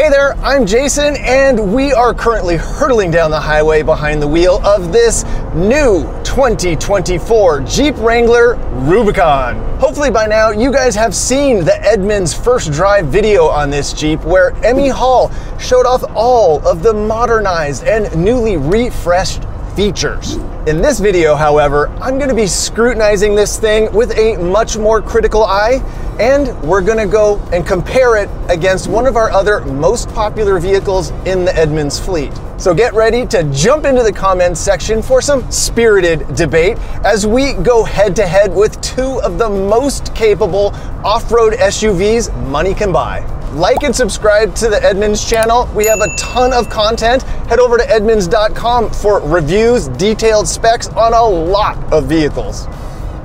Hey there, I'm Jason, and we are currently hurtling down the highway behind the wheel of this new 2024 Jeep Wrangler Rubicon. Hopefully by now you guys have seen the Edmunds first drive video on this Jeep where Emme Hall showed off all of the modernized and newly refreshed features. In this video, however, I'm gonna be scrutinizing this thing with a much more critical eye, and we're gonna go and compare it against one of our other most popular vehicles in the Edmunds fleet. So get ready to jump into the comments section for some spirited debate as we go head to head with two of the most capable off-road SUVs money can buy. Like and subscribe to the Edmunds channel. We have a ton of content. Head over to edmunds.com for reviews, detailed specs on a lot of vehicles.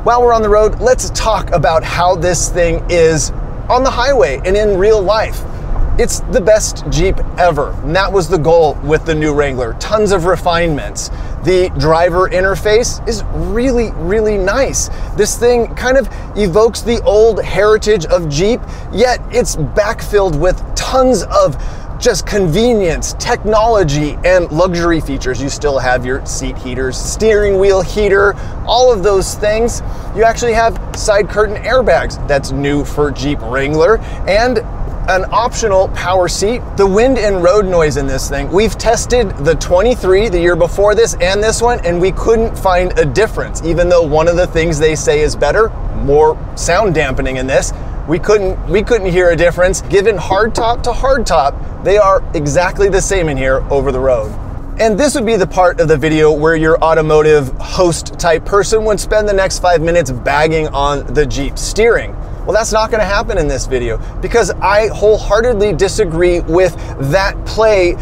While we're on the road, let's talk about how this thing is on the highway and in real life. It's the best Jeep ever, and that was the goal with the new Wrangler. Tons of refinements. The driver interface is really, really nice. This thing kind of evokes the old heritage of Jeep, yet it's backfilled with tons of just convenience, technology, and luxury features. You still have your seat heaters, steering wheel heater, all of those things. You actually have side curtain airbags. That's new for Jeep Wrangler. And an optional power seat. The wind and road noise in this thing, we've tested the 23 the year before this and this one, and we couldn't find a difference, even though one of the things they say is better, more sound dampening in this. We couldn't we couldn't hear a difference. Given hardtop to hardtop, they are exactly the same in here over the road. And this would be the part of the video where your automotive host type person would spend the next five minutes bagging on the Jeep steering. Well, that's not gonna happen in this video because I wholeheartedly disagree with that play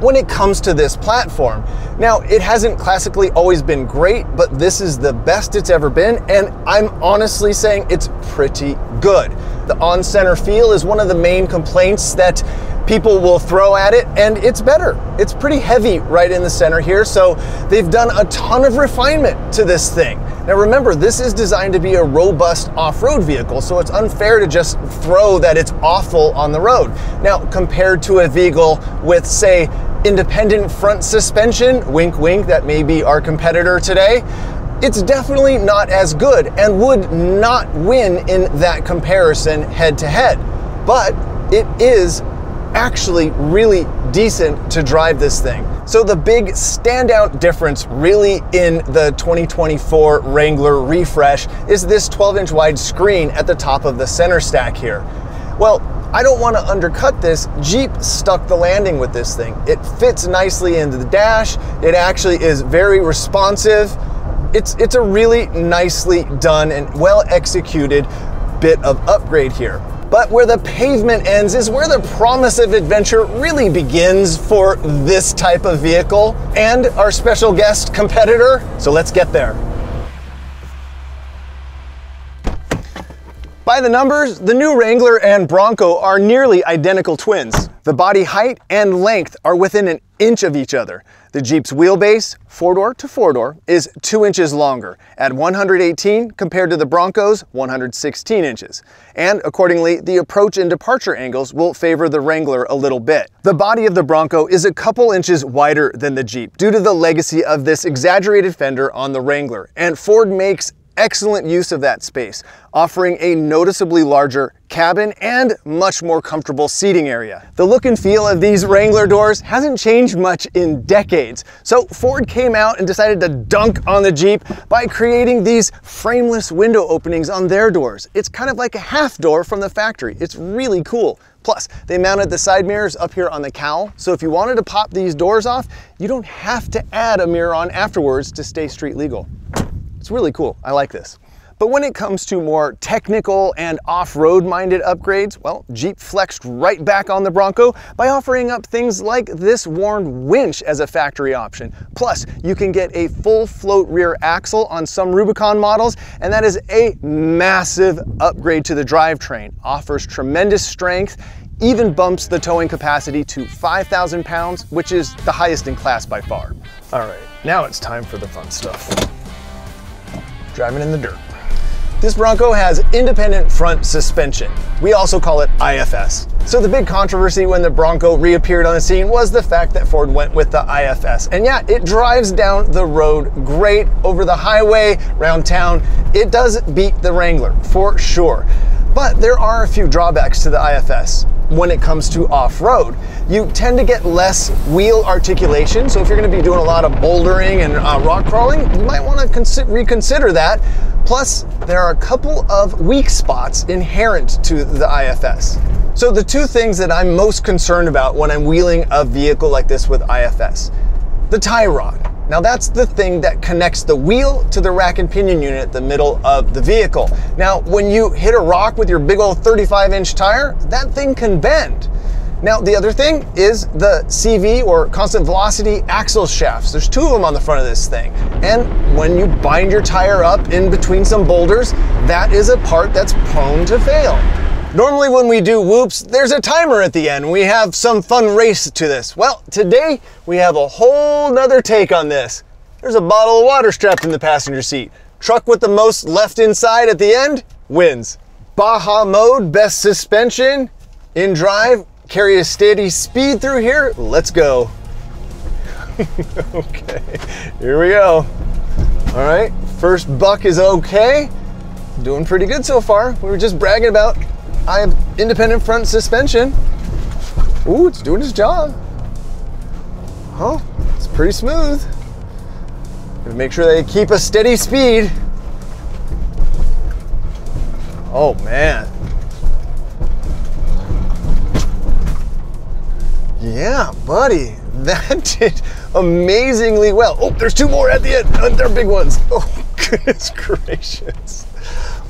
when it comes to this platform. Now, it hasn't classically always been great, but this is the best it's ever been, and I'm honestly saying it's pretty good. The on-center feel is one of the main complaints that people will throw at it, and it's better. It's pretty heavy right in the center here, so they've done a ton of refinement to this thing. Now remember, this is designed to be a robust off-road vehicle, so it's unfair to just throw that it's awful on the road. Now, compared to a vehicle with, say, independent front suspension, wink wink, that may be our competitor today, it's definitely not as good and would not win in that comparison head to head. But it is actually really decent to drive this thing. So the big standout difference really in the 2024 Wrangler refresh is this 12 inch wide screen at the top of the center stack here. Well, I don't want to undercut this. Jeep stuck the landing with this thing. It fits nicely into the dash. It actually is very responsive. It's, it's a really nicely done and well executed bit of upgrade here. But where the pavement ends is where the promise of adventure really begins for this type of vehicle and our special guest competitor. So let's get there. By the numbers, the new Wrangler and Bronco are nearly identical twins. The body height and length are within an inch of each other. The Jeep's wheelbase, four-door to four-door, is two inches longer at 118 compared to the Bronco's 116 inches. And accordingly, the approach and departure angles will favor the Wrangler a little bit. The body of the Bronco is a couple inches wider than the Jeep due to the legacy of this exaggerated fender on the Wrangler. And Ford makes excellent use of that space, offering a noticeably larger cabin and much more comfortable seating area. The look and feel of these Wrangler doors hasn't changed much in decades, so Ford came out and decided to dunk on the Jeep by creating these frameless window openings on their doors. It's kind of like a half door from the factory. It's really cool. Plus, they mounted the side mirrors up here on the cowl, so if you wanted to pop these doors off, you don't have to add a mirror on afterwards to stay street legal. It's really cool. I like this. But when it comes to more technical and off-road minded upgrades, well, Jeep flexed right back on the Bronco by offering up things like this Warn winch as a factory option. Plus, you can get a full float rear axle on some Rubicon models, and that is a massive upgrade to the drivetrain. Offers tremendous strength, even bumps the towing capacity to 5,000 pounds, which is the highest in class by far. All right, now it's time for the fun stuff driving in the dirt. This Bronco has independent front suspension. We also call it IFS. So the big controversy when the Bronco reappeared on the scene was the fact that Ford went with the IFS. And yeah, it drives down the road great over the highway, around town. It does beat the Wrangler for sure. But there are a few drawbacks to the IFS when it comes to off-road. You tend to get less wheel articulation, so if you're gonna be doing a lot of bouldering and uh, rock crawling, you might wanna reconsider that. Plus, there are a couple of weak spots inherent to the IFS. So the two things that I'm most concerned about when I'm wheeling a vehicle like this with IFS, the tie rod. Now that's the thing that connects the wheel to the rack and pinion unit at the middle of the vehicle. Now, when you hit a rock with your big old 35 inch tire, that thing can bend. Now, the other thing is the CV or constant velocity axle shafts. There's two of them on the front of this thing. And when you bind your tire up in between some boulders, that is a part that's prone to fail. Normally when we do whoops, there's a timer at the end. We have some fun race to this. Well, today we have a whole nother take on this. There's a bottle of water strapped in the passenger seat. Truck with the most left inside at the end wins. Baja mode, best suspension, in drive, carry a steady speed through here. Let's go. okay, here we go. All right, first buck is okay. Doing pretty good so far. We were just bragging about I have independent front suspension. Ooh, it's doing its job. Huh? It's pretty smooth. Gotta make sure they keep a steady speed. Oh man. Yeah, buddy. That did amazingly well. Oh, there's two more at the end. Uh, they're big ones. Oh, goodness gracious.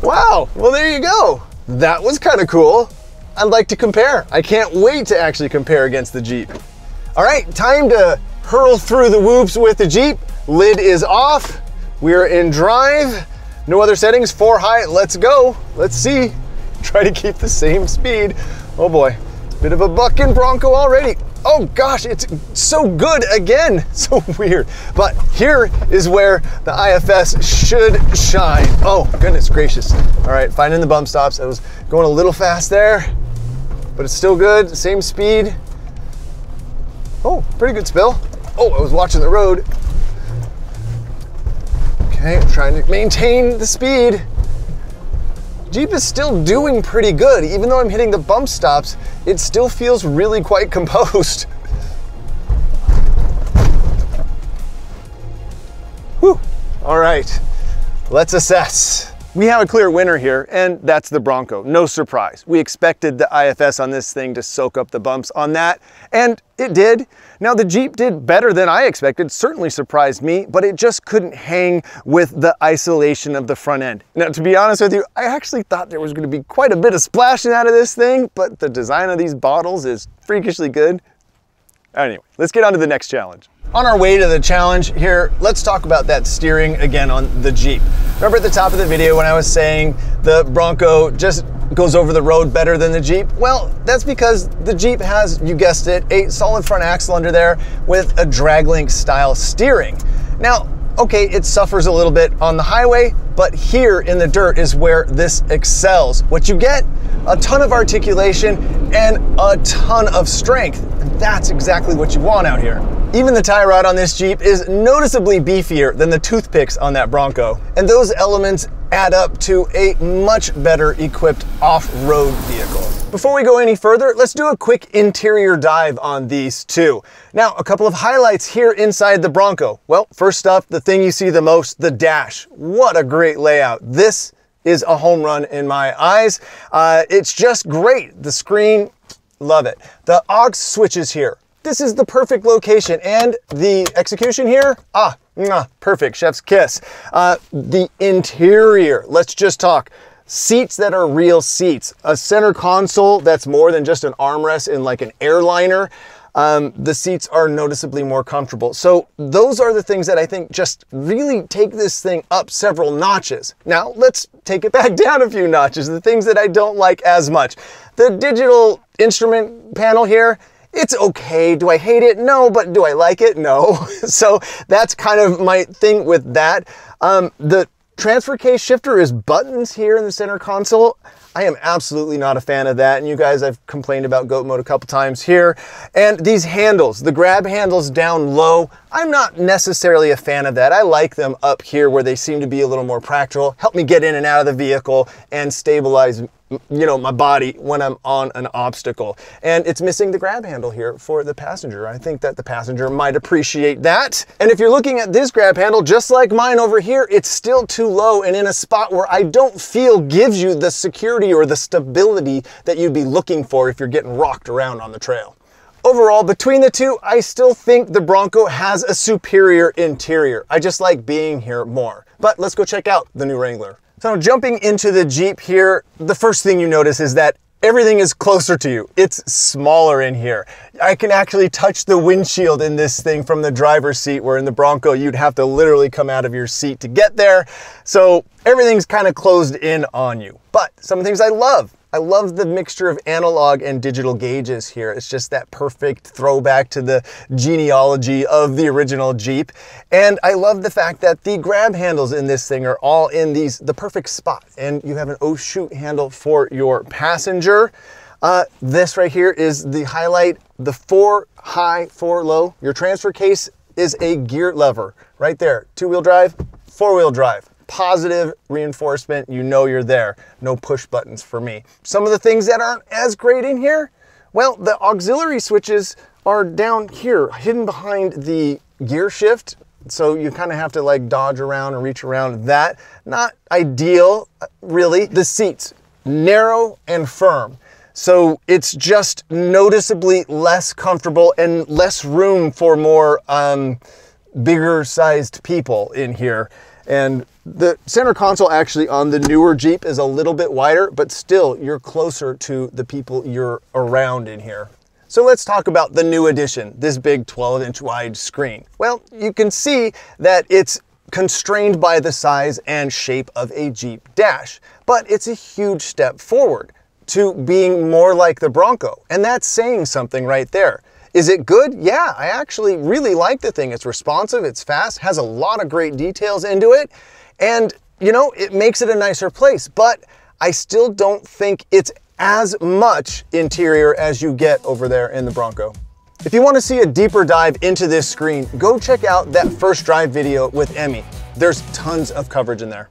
Wow. Well, there you go that was kind of cool. I'd like to compare. I can't wait to actually compare against the Jeep. All right, time to hurl through the whoops with the Jeep. Lid is off. We're in drive. No other settings, four high, let's go. Let's see. Try to keep the same speed. Oh boy, bit of a bucking Bronco already. Oh gosh, it's so good again. So weird. But here is where the IFS should shine. Oh, goodness gracious. All right, finding the bump stops. I was going a little fast there, but it's still good. Same speed. Oh, pretty good spill. Oh, I was watching the road. Okay, I'm trying to maintain the speed. Jeep is still doing pretty good. Even though I'm hitting the bump stops, it still feels really quite composed. Whew. All right, let's assess. We have a clear winner here, and that's the Bronco. No surprise. We expected the IFS on this thing to soak up the bumps on that, and it did. Now the Jeep did better than I expected, certainly surprised me, but it just couldn't hang with the isolation of the front end. Now to be honest with you, I actually thought there was gonna be quite a bit of splashing out of this thing, but the design of these bottles is freakishly good. Anyway, let's get on to the next challenge. On our way to the challenge here, let's talk about that steering again on the Jeep. Remember at the top of the video when I was saying the Bronco just goes over the road better than the Jeep? Well, that's because the Jeep has, you guessed it, a solid front axle under there with a drag link style steering. Now, okay, it suffers a little bit on the highway, but here in the dirt is where this excels. What you get, a ton of articulation and a ton of strength. And that's exactly what you want out here. Even the tie rod on this Jeep is noticeably beefier than the toothpicks on that Bronco. And those elements add up to a much better equipped off-road vehicle. Before we go any further, let's do a quick interior dive on these two. Now, a couple of highlights here inside the Bronco. Well, first up, the thing you see the most, the dash. What a great layout. This is a home run in my eyes. Uh, it's just great. The screen, love it. The aux switches here, this is the perfect location and the execution here, ah, perfect, chef's kiss. Uh, the interior, let's just talk. Seats that are real seats. A center console that's more than just an armrest in like an airliner. Um, the seats are noticeably more comfortable. So those are the things that I think just really take this thing up several notches. Now let's take it back down a few notches, the things that I don't like as much. The digital instrument panel here, it's okay. Do I hate it? No, but do I like it? No. so that's kind of my thing with that. Um, the transfer case shifter is buttons here in the center console. I am absolutely not a fan of that. And you guys, I've complained about goat mode a couple times here. And these handles, the grab handles down low, I'm not necessarily a fan of that. I like them up here where they seem to be a little more practical, help me get in and out of the vehicle and stabilize you know, my body when I'm on an obstacle. And it's missing the grab handle here for the passenger. I think that the passenger might appreciate that. And if you're looking at this grab handle, just like mine over here, it's still too low and in a spot where I don't feel gives you the security or the stability that you'd be looking for if you're getting rocked around on the trail. Overall, between the two, I still think the Bronco has a superior interior. I just like being here more. But let's go check out the new Wrangler. So jumping into the Jeep here, the first thing you notice is that everything is closer to you. It's smaller in here. I can actually touch the windshield in this thing from the driver's seat, where in the Bronco, you'd have to literally come out of your seat to get there. So everything's kind of closed in on you. But some of the things I love I love the mixture of analog and digital gauges here. It's just that perfect throwback to the genealogy of the original Jeep. And I love the fact that the grab handles in this thing are all in these the perfect spot. And you have an oh shoot handle for your passenger. Uh, this right here is the highlight, the four high, four low. Your transfer case is a gear lever right there. Two wheel drive, four wheel drive positive reinforcement, you know you're there. No push buttons for me. Some of the things that aren't as great in here, well, the auxiliary switches are down here, hidden behind the gear shift. So you kind of have to like dodge around and reach around that. Not ideal, really. The seats, narrow and firm. So it's just noticeably less comfortable and less room for more um, bigger sized people in here. And the center console actually on the newer Jeep is a little bit wider, but still you're closer to the people you're around in here. So let's talk about the new addition, this big 12 inch wide screen. Well, you can see that it's constrained by the size and shape of a Jeep dash, but it's a huge step forward to being more like the Bronco. And that's saying something right there. Is it good? Yeah, I actually really like the thing. It's responsive, it's fast, has a lot of great details into it, and you know, it makes it a nicer place, but I still don't think it's as much interior as you get over there in the Bronco. If you want to see a deeper dive into this screen, go check out that first drive video with Emme. There's tons of coverage in there.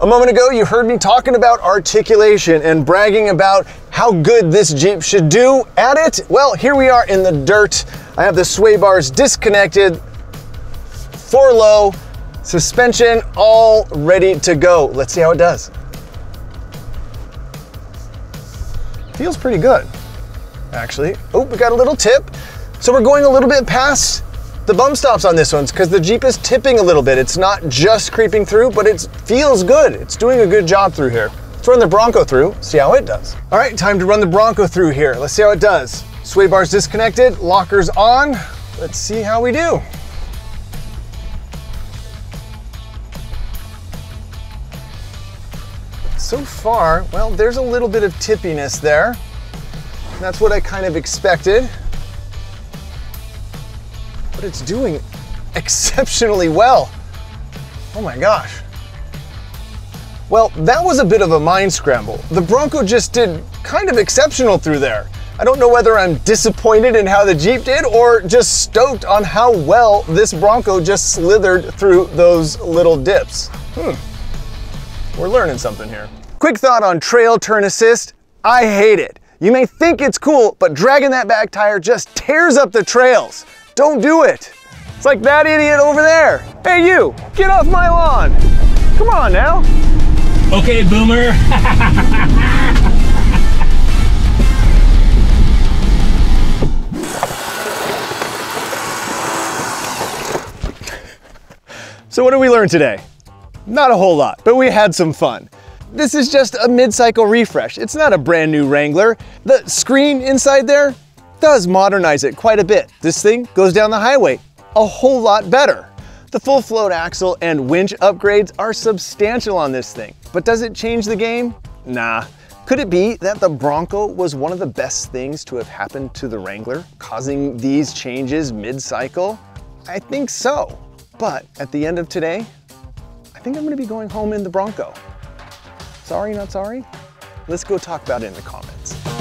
A moment ago, you heard me talking about articulation and bragging about how good this Jeep should do at it. Well, here we are in the dirt. I have the sway bars disconnected, four low, suspension all ready to go. Let's see how it does. Feels pretty good, actually. Oh, we got a little tip. So we're going a little bit past the bump stops on this one because the Jeep is tipping a little bit. It's not just creeping through, but it feels good. It's doing a good job through here. Let's run the Bronco through, see how it does. All right, time to run the Bronco through here. Let's see how it does. Sway bars disconnected, lockers on. Let's see how we do. So far, well, there's a little bit of tippiness there. That's what I kind of expected but it's doing exceptionally well. Oh my gosh. Well, that was a bit of a mind scramble. The Bronco just did kind of exceptional through there. I don't know whether I'm disappointed in how the Jeep did or just stoked on how well this Bronco just slithered through those little dips. Hmm, we're learning something here. Quick thought on trail turn assist. I hate it. You may think it's cool, but dragging that back tire just tears up the trails. Don't do it. It's like that idiot over there. Hey you, get off my lawn. Come on now. Okay, boomer. so what did we learn today? Not a whole lot, but we had some fun. This is just a mid-cycle refresh. It's not a brand new Wrangler. The screen inside there, does modernize it quite a bit. This thing goes down the highway a whole lot better. The full float axle and winch upgrades are substantial on this thing, but does it change the game? Nah. Could it be that the Bronco was one of the best things to have happened to the Wrangler, causing these changes mid-cycle? I think so. But at the end of today, I think I'm gonna be going home in the Bronco. Sorry, not sorry? Let's go talk about it in the comments.